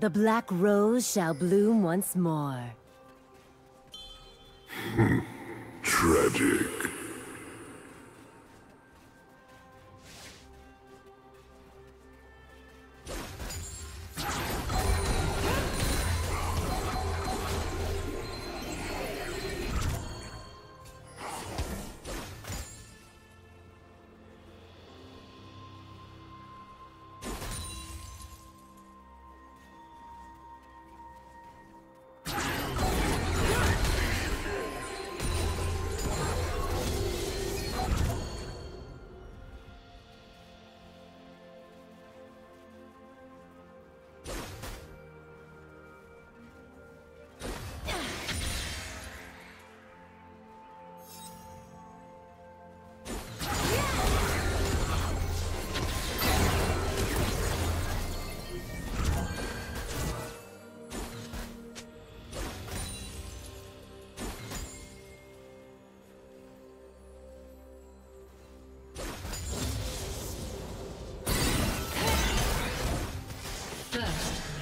The black rose shall bloom once more. Tragic.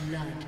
Blood.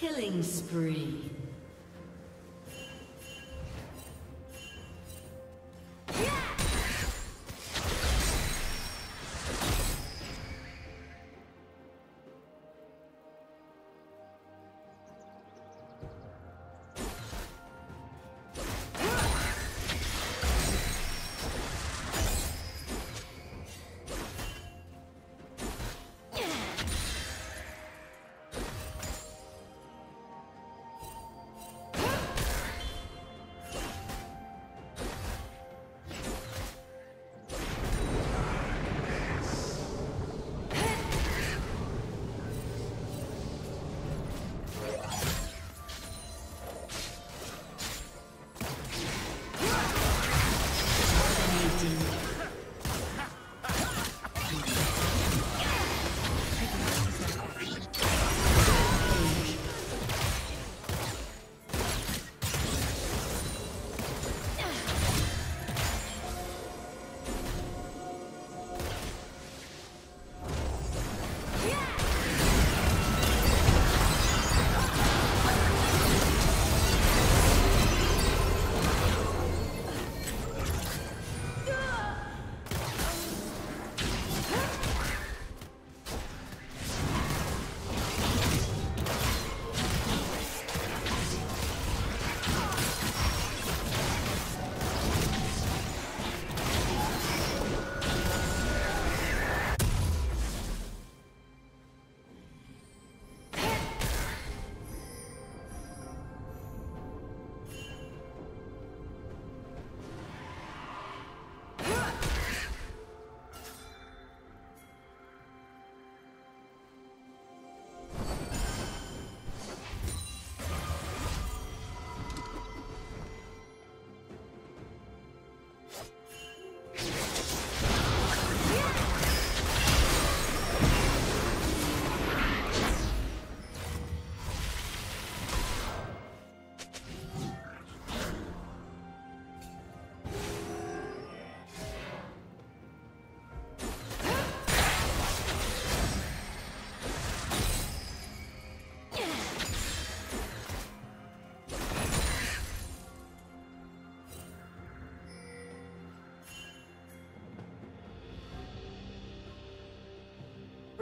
Killing spree.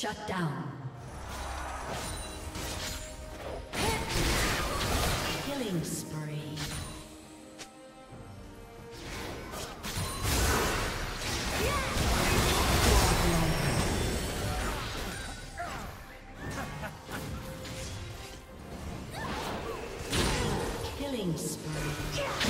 Shut down. Killing spree. Killing spree.